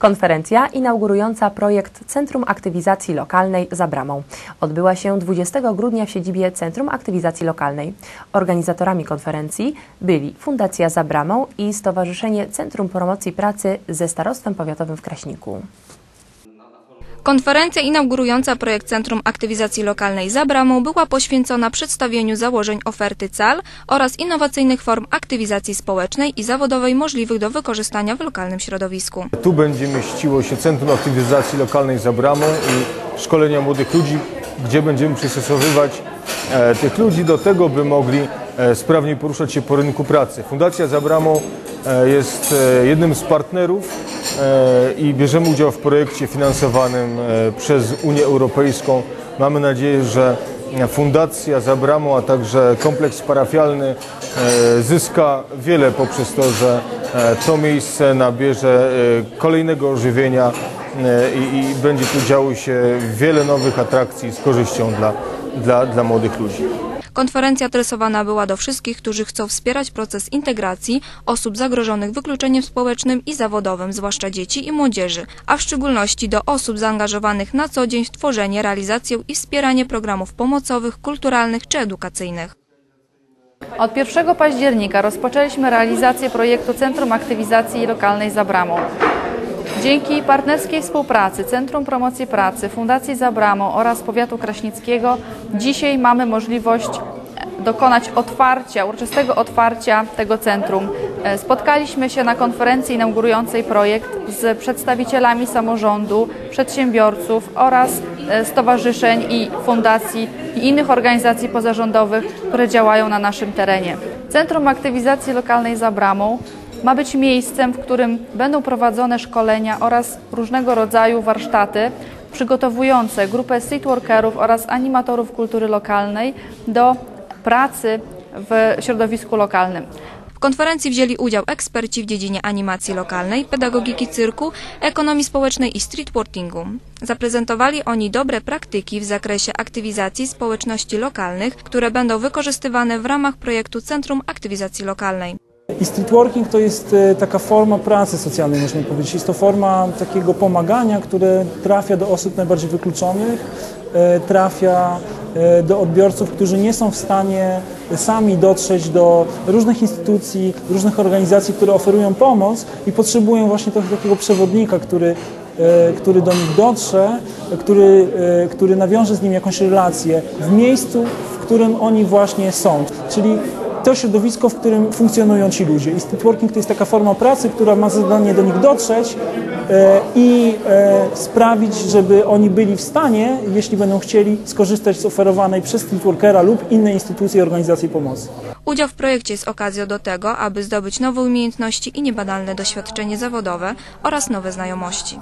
Konferencja inaugurująca projekt Centrum Aktywizacji Lokalnej za bramą odbyła się 20 grudnia w siedzibie Centrum Aktywizacji Lokalnej. Organizatorami konferencji byli Fundacja za bramą i Stowarzyszenie Centrum Promocji Pracy ze Starostwem Powiatowym w Kraśniku. Konferencja inaugurująca projekt Centrum Aktywizacji Lokalnej za bramą była poświęcona przedstawieniu założeń oferty CAL oraz innowacyjnych form aktywizacji społecznej i zawodowej możliwych do wykorzystania w lokalnym środowisku. Tu będzie mieściło się Centrum Aktywizacji Lokalnej za bramą i szkolenia młodych ludzi, gdzie będziemy przystosowywać e, tych ludzi do tego, by mogli e, sprawniej poruszać się po rynku pracy. Fundacja za bramą e, jest jednym z partnerów i bierzemy udział w projekcie finansowanym e, przez Unię Europejską. Mamy nadzieję, że Fundacja za bramą, a także kompleks parafialny e, zyska wiele poprzez to, że e, to miejsce nabierze e, kolejnego ożywienia e, i będzie tu działo się wiele nowych atrakcji z korzyścią dla, dla, dla młodych ludzi. Konferencja adresowana była do wszystkich, którzy chcą wspierać proces integracji osób zagrożonych wykluczeniem społecznym i zawodowym, zwłaszcza dzieci i młodzieży, a w szczególności do osób zaangażowanych na co dzień w tworzenie, realizację i wspieranie programów pomocowych, kulturalnych czy edukacyjnych. Od 1 października rozpoczęliśmy realizację projektu Centrum Aktywizacji Lokalnej za Bramą. Dzięki partnerskiej współpracy Centrum Promocji Pracy, Fundacji za Bramą oraz Powiatu Kraśnickiego dzisiaj mamy możliwość dokonać otwarcia, uroczystego otwarcia tego centrum. E, Spotkaliśmy się na konferencji inaugurującej projekt z przedstawicielami samorządu, przedsiębiorców oraz e, stowarzyszeń i fundacji i innych organizacji pozarządowych, które działają na naszym terenie. Centrum Aktywizacji Lokalnej za Bramą ma być miejscem, w którym będą prowadzone szkolenia oraz różnego rodzaju warsztaty przygotowujące grupę streetworkerów oraz animatorów kultury lokalnej do pracy w środowisku lokalnym. W konferencji wzięli udział eksperci w dziedzinie animacji lokalnej, pedagogiki cyrku, ekonomii społecznej i streetworkingu. Zaprezentowali oni dobre praktyki w zakresie aktywizacji społeczności lokalnych, które będą wykorzystywane w ramach projektu Centrum Aktywizacji Lokalnej. I streetworking to jest e, taka forma pracy socjalnej, można powiedzieć. Jest to forma takiego pomagania, które trafia do osób najbardziej wykluczonych, e, trafia e, do odbiorców, którzy nie są w stanie sami dotrzeć do różnych instytucji, różnych organizacji, które oferują pomoc i potrzebują właśnie takiego przewodnika, który, który do nich dotrze, który, który nawiąże z nim jakąś relację w miejscu, w którym oni właśnie są. Czyli to środowisko, w którym funkcjonują ci ludzie. I streetworking to jest taka forma pracy, która ma zadanie do nich dotrzeć e, i e, sprawić, żeby oni byli w stanie, jeśli będą chcieli, skorzystać z oferowanej przez streetworkera lub innej instytucji i organizacji pomocy. Udział w projekcie jest okazją do tego, aby zdobyć nowe umiejętności i niebadalne doświadczenie zawodowe oraz nowe znajomości.